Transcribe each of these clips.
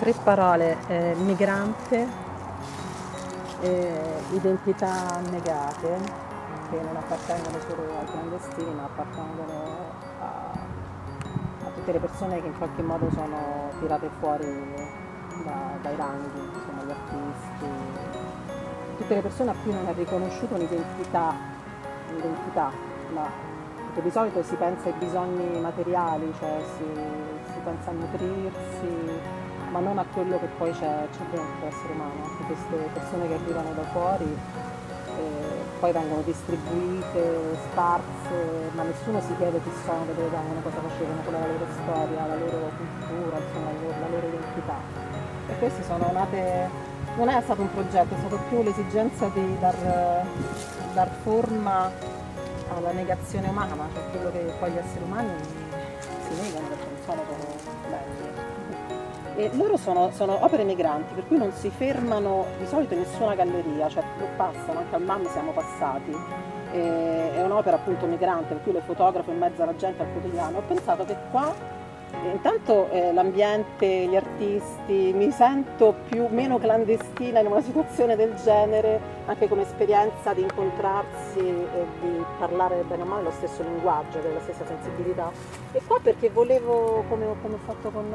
tre parole, eh, migrante, eh, identità negate, che non appartengono solo ai clandestini, ma appartengono a, a tutte le persone che in qualche modo sono tirate fuori da, dai ranghi, insomma gli artisti, tutte le persone a cui non è riconosciuta un'identità, un'identità ma perché di solito si pensa ai bisogni materiali, cioè si, si pensa a nutrirsi, ma non a quello che poi c'è, dentro l'essere umano, anche queste persone che arrivano da fuori eh, poi vengono distribuite, sparse, ma nessuno si chiede chi sono, da dove vengono, cosa facevano, qual è la loro storia, la loro cultura, insomma, la loro, identità. E questi sono nate, non è stato un progetto, è stato più l'esigenza di dar, dar forma alla negazione umana, cioè quello che poi gli esseri umani si negano perché non sono belli. E loro sono, sono, opere migranti, per cui non si fermano di solito in nessuna galleria, cioè passano, anche al MAM siamo passati. E, è un'opera appunto migrante, per cui le fotografo in mezzo alla gente al quotidiano. Ho pensato che qua intanto eh, l'ambiente, gli artisti, mi sento più, meno clandestina in una situazione del genere, anche come esperienza di incontrarsi e di parlare bene o male lo stesso linguaggio, avere la stessa sensibilità. E qua perché volevo, come, come ho fatto con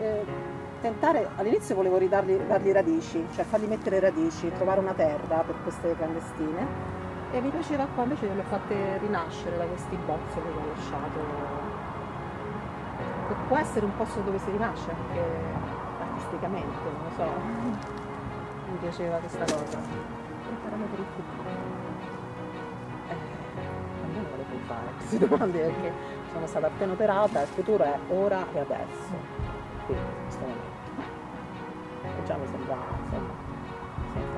eh, tentare, all'inizio volevo ridargli dargli radici, cioè fargli mettere radici, trovare una terra per queste clandestine e mi piaceva qua invece le ho fatte rinascere da questi bozzoli che ho lasciato. Può essere un posto dove si rinasce anche artisticamente, non lo so. Mi piaceva questa cosa. Preparami per il futuro. Eh, almeno me le puoi fare queste domande perché sono stata appena operata, il futuro è ora e adesso quick. Stand. I'm is it? So,